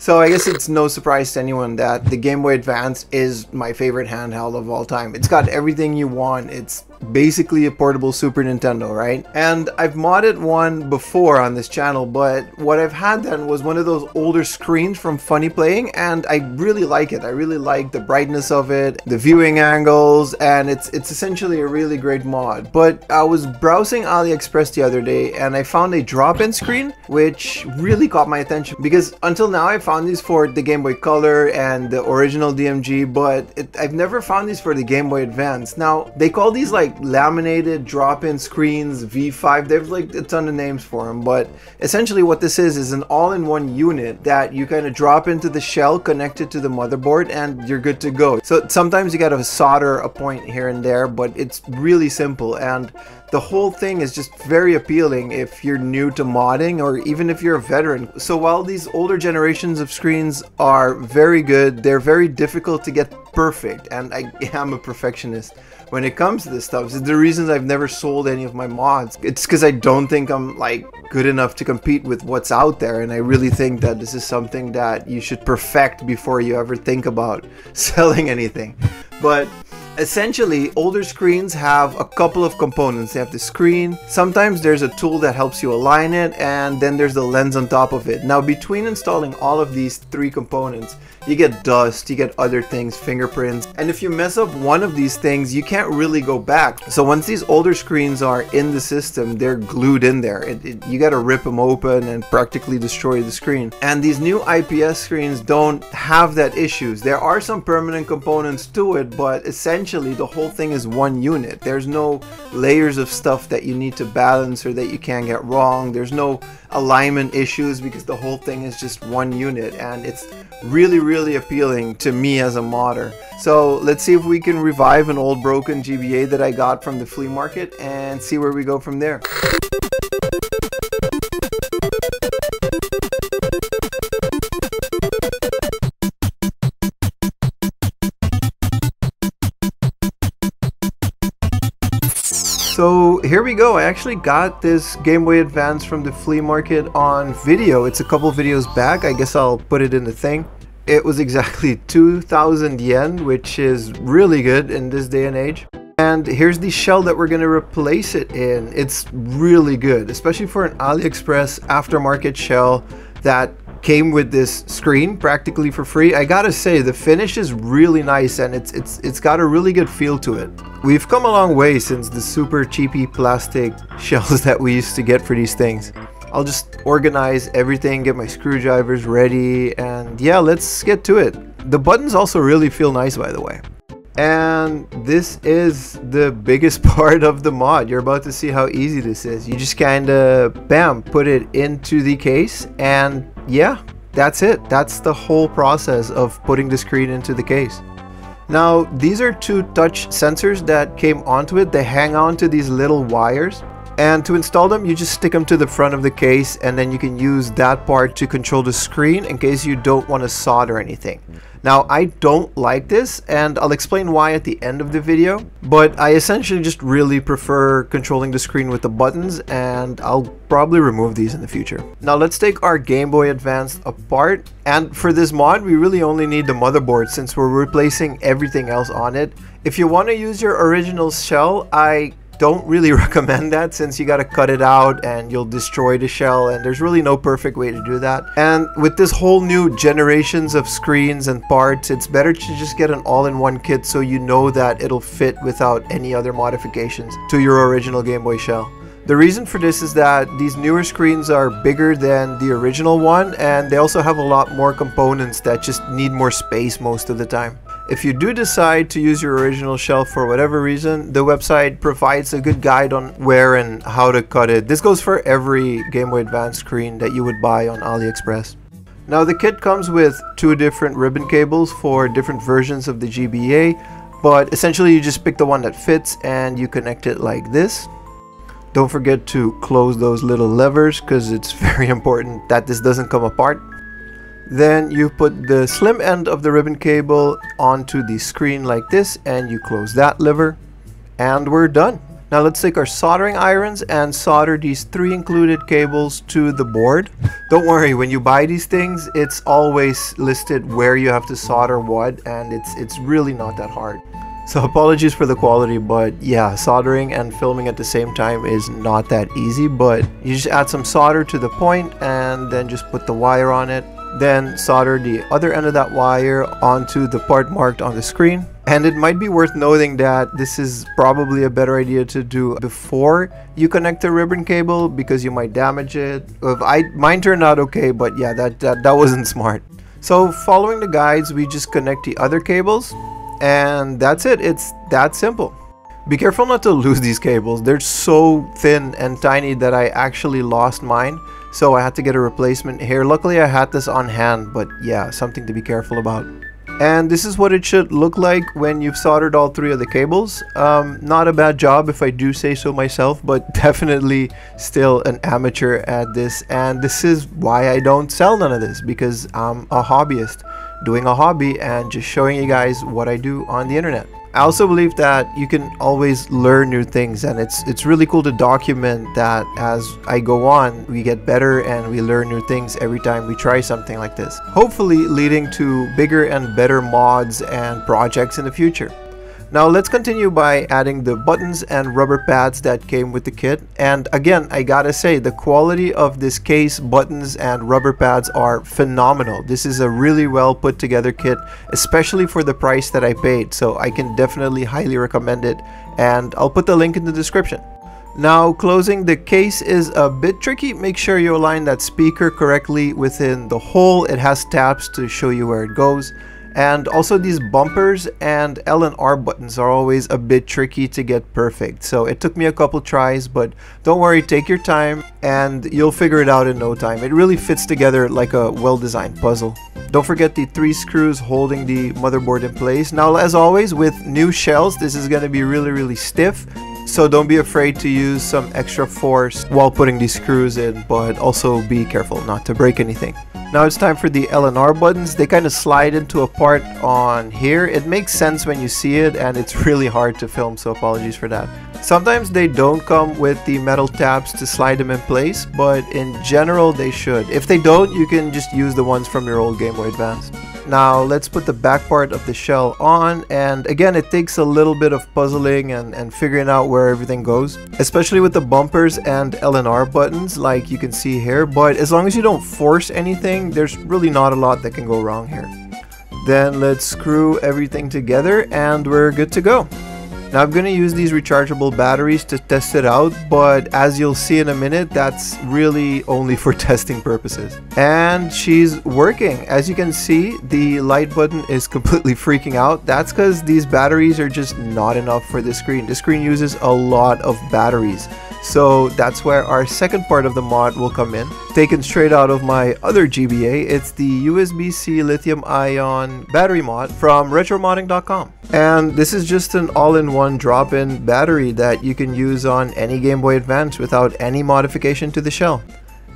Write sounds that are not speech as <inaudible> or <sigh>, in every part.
So I guess it's no surprise to anyone that the Game Boy Advance is my favorite handheld of all time. It's got everything you want. It's basically a portable Super Nintendo, right? And I've modded one before on this channel, but what I've had then was one of those older screens from FunnyPlaying, and I really like it. I really like the brightness of it, the viewing angles, and it's it's essentially a really great mod. But I was browsing AliExpress the other day, and I found a drop-in screen, which really caught my attention because until now I found these for the Game Boy Color and the original DMG, but it, I've never found these for the Game Boy Advance. Now, they call these like laminated drop-in screens V5. There's like a ton of names for them, but essentially what this is is an all-in-one unit that you kind of drop into the shell connected to the motherboard and you're good to go. So sometimes you gotta solder a point here and there, but it's really simple and the whole thing is just very appealing if you're new to modding or even if you're a veteran. So while these older generations of screens are very good, they're very difficult to get perfect and I <laughs> am a perfectionist when it comes to this stuff. It's the reasons I've never sold any of my mods. It's because I don't think I'm like good enough to compete with what's out there and I really think that this is something that you should perfect before you ever think about <laughs> selling anything. But Essentially, older screens have a couple of components. They have the screen, sometimes there's a tool that helps you align it, and then there's the lens on top of it. Now, between installing all of these three components, you get dust, you get other things, fingerprints, and if you mess up one of these things, you can't really go back. So once these older screens are in the system, they're glued in there. It, it, you gotta rip them open and practically destroy the screen. And these new IPS screens don't have that issues. There are some permanent components to it, but essentially the whole thing is one unit. There's no layers of stuff that you need to balance or that you can't get wrong. There's no alignment issues because the whole thing is just one unit and it's really really appealing to me as a modder. So let's see if we can revive an old broken GBA that I got from the flea market and see where we go from there. Here we go. I actually got this Game Boy Advance from the flea market on video. It's a couple videos back. I guess I'll put it in the thing. It was exactly <laughs> 2,000 yen, which is really good in this day and age. And here's the shell that we're going to replace it in. It's really good, especially for an AliExpress aftermarket shell that came with this screen practically for free. I gotta say the finish is really nice and it's it's it's got a really good feel to it. We've come a long way since the super cheapy plastic <laughs> shells that we used to get for these things. I'll just organize everything, get my screwdrivers ready, and yeah, let's get to it. The buttons also really feel nice by the way. And this is the biggest <laughs> part of the mod. You're about to see how easy this is. You just kind of, bam, put it into the case and yeah, that's it. That's the whole process of putting the screen into the case. Now, these are two touch sensors that came onto it. They hang on to these little wires. And to install them, you just stick them to the front of the case and then you can use that part to control the screen in case you don't want to solder anything. Now, I don't like this, and I'll explain why at the end of the video, but I essentially just really prefer controlling the screen with the buttons, and I'll probably remove these in the future. Now, let's take our Game Boy Advance apart, and for this mod, we really only need the motherboard since we're replacing everything else on it. If you want to use your original shell, I don't really <laughs> recommend that since you got to cut it out and you'll destroy the shell and there's really no perfect way to do that. And with this whole new generations of screens and parts, it's better to just get an all-in-one kit so you know that it'll fit without any other modifications to your original Game Boy shell. The reason for this is that these newer screens are bigger than the original one and they also have a lot more components that just need more space most of the time. If you do decide to use your original shell for whatever reason, the website provides a good guide on where and how to cut it. This goes for every Game Boy Advance screen that you would buy on AliExpress. Now the kit comes with two different ribbon cables for different versions of the GBA, but essentially you just pick the one that fits and you connect it like this. Don't forget to close those little levers because it's <laughs> very important that this doesn't come apart. Then you put the slim end of the ribbon cable onto the screen like this and you close that lever and we're done. Now let's take our soldering irons and solder these three included cables to the board. Don't worry, when you buy these things, it's always listed where you have to solder what and it's, it's really not that hard. So apologies for the quality, but yeah, soldering and filming at the same time is not that easy, but you just add some solder to the point and then just put the wire on it. Then solder the other end of that wire onto the part marked on the screen. And it might be worth noting that this is probably a better idea to do before you connect the ribbon cable because you might damage it. I Mine turned out okay, but yeah, that, that, that wasn't <laughs> smart. So following the guides, we just connect the other cables and that's it. It's that simple. Be careful not to <laughs> lose these cables. They're so thin and tiny that I actually lost mine. So I had to get a replacement here. Luckily I had this on hand, but yeah, something to be careful about. And this is what it should look like when you've soldered all three of the cables. Um, not a bad job if I do say so myself, but <laughs> definitely still an amateur at this. And this is why I don't sell none of this, because I'm a hobbyist doing a hobby and just showing you guys what I do on the internet. I also believe that you can always learn new things and it's it's really cool to document that as I go on we get better and we learn new things every time we try something like this. Hopefully leading to bigger and better mods and projects in the future. Now let's continue by adding the buttons and rubber pads that came with the kit. And again, I gotta say, the quality of this case, buttons, and rubber pads are phenomenal. This is a really well put together kit, especially for the price that I paid. So I can definitely highly recommend it. And I'll put the link in the description. Now closing the case is a bit tricky. Make sure you align that speaker correctly within the hole. It has tabs to show you where it goes. And also these bumpers and L and R buttons are always a bit tricky to get perfect. So it took me a couple tries, but don't worry, take your time and you'll figure it out in no time. It really fits together like a well-designed puzzle. Don't forget the three screws holding the motherboard in place. Now, as always, with new shells, this is going to be really, really stiff. So don't be afraid to use some extra force while putting these screws in, but also be careful not to break anything. Now it's time for the L and R buttons. They kind of slide into a part on here. It makes sense when you see it and it's <laughs> really hard to film, so apologies for that. Sometimes they don't come with the metal tabs to slide them in place, but in general they should. If they don't, you can just use the ones from your old Game Boy Advance. Now let's put the back part of the shell on and again it takes a little bit of puzzling and, and figuring out where everything goes especially with the bumpers and L and R buttons like you can see here but as long as you don't force anything there's really not a lot that can go wrong here. Then let's screw everything together and we're good to go. Now I'm going to use these rechargeable batteries to test it out, but as you'll see in a minute, that's really only for <laughs> testing purposes. And she's working. As you can see, the light button is completely freaking out. That's because these batteries are just not enough for the screen. The screen uses a lot of batteries. So that's where our second part of the mod will come in. Taken straight out of my other GBA, it's the USB-C lithium ion battery mod from retromodding.com. And this is just an all-in-one drop-in battery that you can use on any Game Boy Advance without any modification to the shell.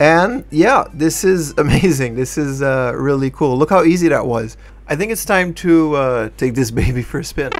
And yeah, this is <laughs> amazing. This is uh, really cool. Look how easy that was. I think it's time to uh, take this <laughs> baby for a spin.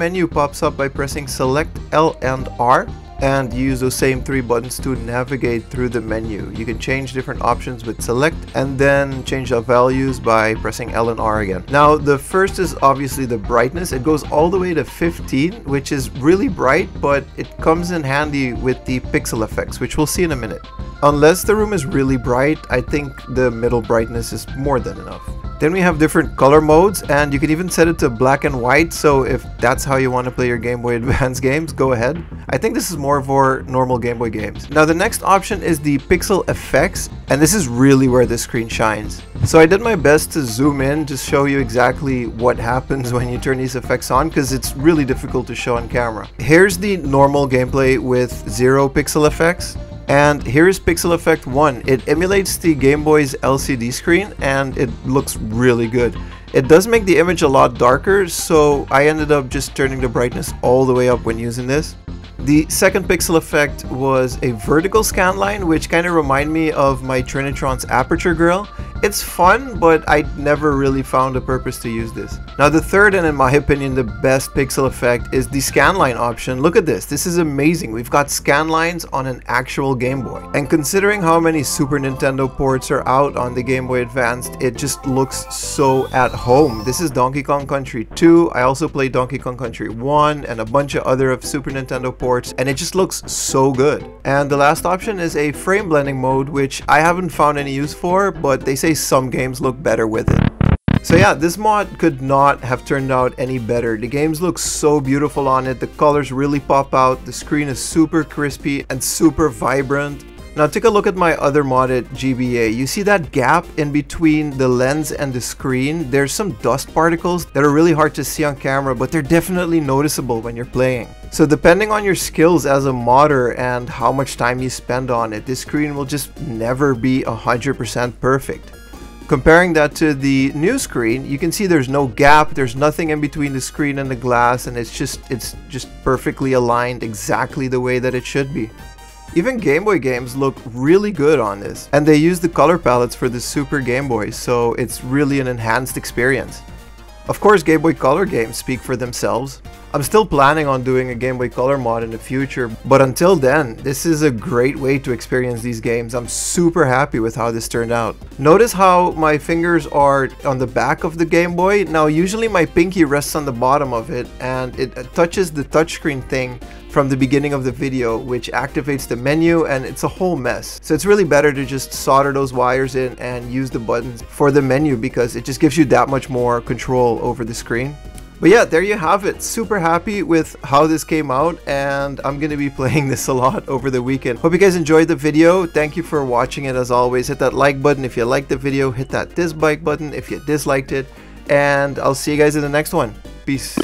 Menu pops up by pressing select L and R and use those same three buttons to navigate through the menu. You can change different options with select and then change the values by pressing L and R again. Now the first is obviously the brightness. It goes all the way to 15 which is really bright but it comes in handy with the pixel effects which we'll see in a minute. Unless the room is really bright, I think the middle brightness is more than enough. Then we have different color modes and you can even set it to black and white so if that's how you want to play your Game Boy <laughs> Advance games, go ahead. I think this is more for normal Game Boy games. Now the next option is the pixel effects and this is really where the screen shines. So I did my best to zoom in to show you exactly what happens <laughs> when you turn these effects on because it's really difficult to show on camera. Here's the normal gameplay with zero pixel effects. And here's Pixel Effect 1. It emulates the Game Boy's LCD screen and it looks really good. It does make the image a lot darker, so I ended up just turning the brightness all the way up when using this. The second pixel effect was a vertical scan line, which kind of reminded me of my Trinitron's Aperture Grille. It's fun, but I never really found a purpose to use this. Now the third and in my opinion the best pixel effect is the scanline option. Look at this, this is amazing. We've got scanlines on an actual Game Boy. And considering how many Super Nintendo ports are out on the Game Boy Advanced, it just looks so at home. This is Donkey Kong Country 2, I also played Donkey Kong Country 1 and a bunch of other of Super Nintendo ports and it just looks so good. And the last option is a frame blending mode which I haven't found any use for but they say some games look better with it. So yeah, this mod could not have turned out any better. The games look so beautiful on it, the colors really pop out, the screen is super crispy and super vibrant. Now take a look at my other modded GBA. You see that gap in between the lens and the screen? There's some dust particles that are really hard to see on camera, but they're definitely noticeable when you're playing. So depending on your skills as a modder and how much time you spend on it, this screen will just never be 100% perfect. Comparing that to the new screen, you can see there's no gap, there's nothing in between the screen and the glass, and it's just it's just perfectly aligned exactly the way that it should be. Even Game Boy games look really good on this, and they use the color palettes for the Super Game Boy, so it's really an enhanced experience. Of course, Game Boy Color games speak for themselves. I'm still planning on doing a Game Boy Color mod in the future, but until then, this is a great way to experience these games. I'm super happy with how this turned out. Notice how my fingers are on the back of the Game Boy. Now, usually my pinky rests on the bottom of it, and it touches the touchscreen thing from the beginning of the video, which activates the menu and it's a whole mess. So it's really better to just solder those wires in and use the buttons for the menu because it just gives you that much more control over the screen. But yeah, there you have it. Super happy with how this came out and I'm going to be <laughs> playing this a lot over the weekend. Hope you guys enjoyed the video. Thank you for watching it as always. Hit that like button if you liked the video. Hit that dislike button if you disliked it. And I'll see you guys in the next one. Peace.